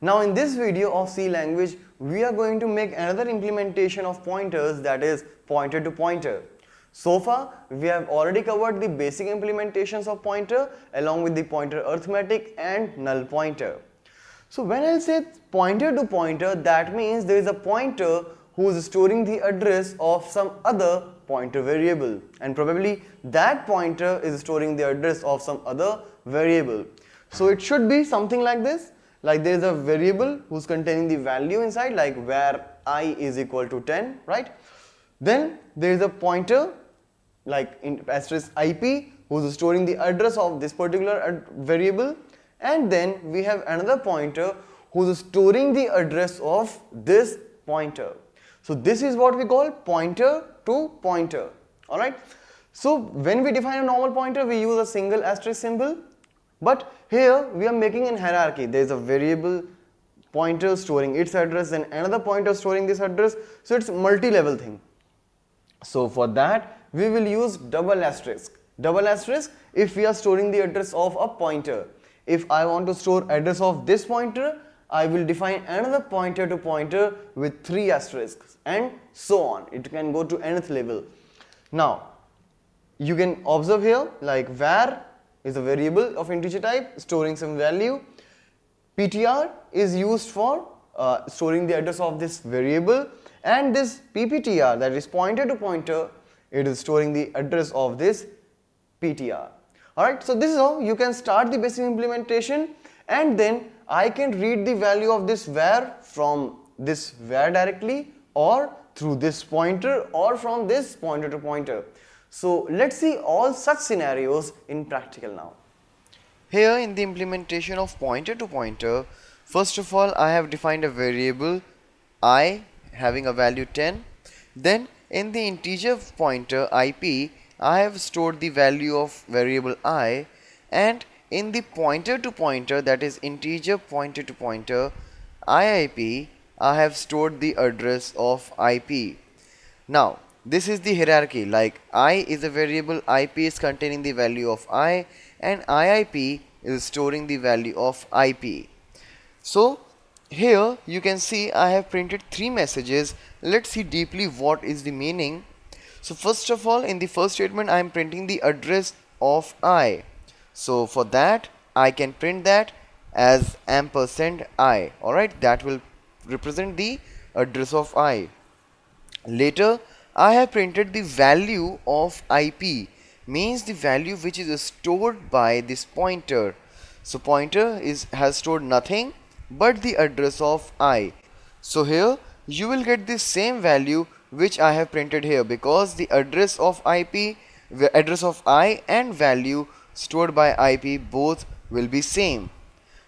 Now in this video of C language, we are going to make another implementation of pointers that is pointer to pointer. So far, we have already covered the basic implementations of pointer along with the pointer arithmetic and null pointer. So when I say pointer to pointer, that means there is a pointer who is storing the address of some other pointer variable and probably that pointer is storing the address of some other variable. So it should be something like this like there is a variable who's containing the value inside like where i is equal to 10 right? Then there is a pointer like in asterisk ip who's storing the address of this particular variable. And then we have another pointer who's storing the address of this pointer. So this is what we call pointer to pointer alright? So when we define a normal pointer we use a single asterisk symbol but here we are making an hierarchy. There is a variable pointer storing its address and another pointer storing this address. So it's multi-level thing. So for that we will use double asterisk. Double asterisk if we are storing the address of a pointer. If I want to store address of this pointer, I will define another pointer to pointer with three asterisks and so on. It can go to nth level. Now you can observe here like where is a variable of integer type storing some value. PTR is used for uh, storing the address of this variable and this PPTR that is pointer to pointer it is storing the address of this PTR. Alright, so this is how you can start the basic implementation and then I can read the value of this var from this var directly or through this pointer or from this pointer to pointer. So let's see all such scenarios in practical now. Here in the implementation of pointer to pointer, first of all I have defined a variable i having a value 10. Then in the integer pointer ip, I have stored the value of variable i and in the pointer to pointer that is integer pointer to pointer IIP, I have stored the address of IP. Now this is the hierarchy. Like i is a variable ip is containing the value of i and iip is storing the value of ip so here you can see i have printed three messages. Let's see deeply what is the meaning. So first of all in the first statement i am printing the address of i. So for that i can print that as ampersand i. Alright that will represent the address of i. Later I have printed the value of IP means the value which is stored by this pointer. So pointer is has stored nothing but the address of i. So here you will get the same value which I have printed here because the address of IP address of i and value stored by IP both will be same.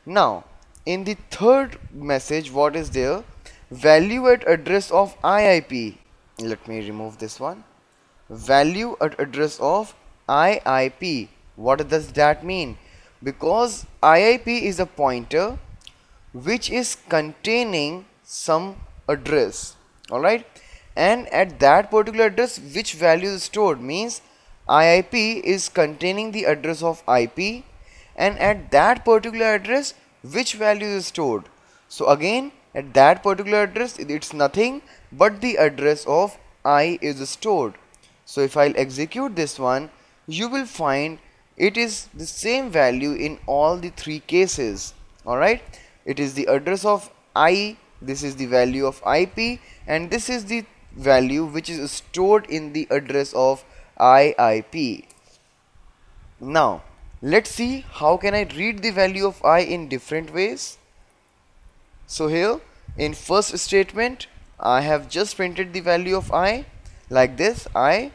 Now in the third message what is there value at address of IIP let me remove this one. Value at address of IIP what does that mean? Because IIP is a pointer which is containing some address alright? And at that particular address which value is stored means IIP is containing the address of IP and at that particular address which value is stored? So again at that particular address it's nothing but the address of i is stored. So if I'll execute this one you will find it is the same value in all the three cases. Alright? It is the address of i this is the value of IP and this is the value which is stored in the address of IIP now let's see how can I read the value of i in different ways so here in first statement I have just printed the value of i like this i.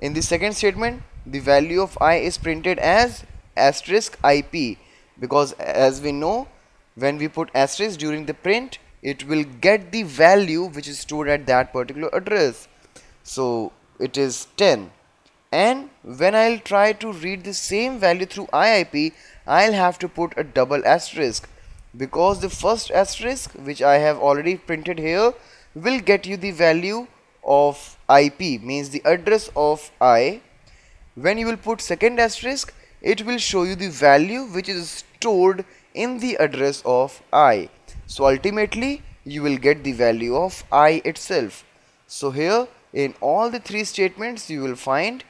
In the second statement the value of i is printed as asterisk ip because as we know when we put asterisk during the print it will get the value which is stored at that particular address. So it is 10 and when I'll try to read the same value through IIP I'll have to put a double asterisk because the first asterisk which I have already printed here will get you the value of IP means the address of I. When you will put second asterisk it will show you the value which is stored in the address of I. So ultimately you will get the value of i itself. So here in all the three statements you will find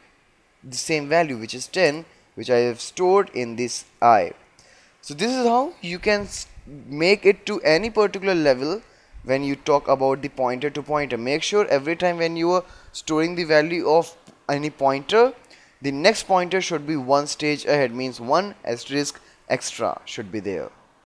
the same value which is 10 which I have stored in this i. So this is how you can make it to any particular level when you talk about the pointer to pointer. Make sure every time when you are storing the value of any pointer the next pointer should be one stage ahead. Means one asterisk extra should be there